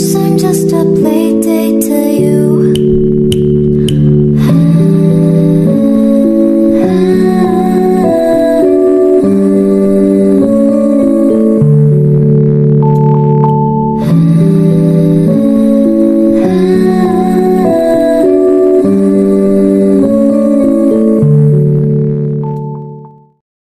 guess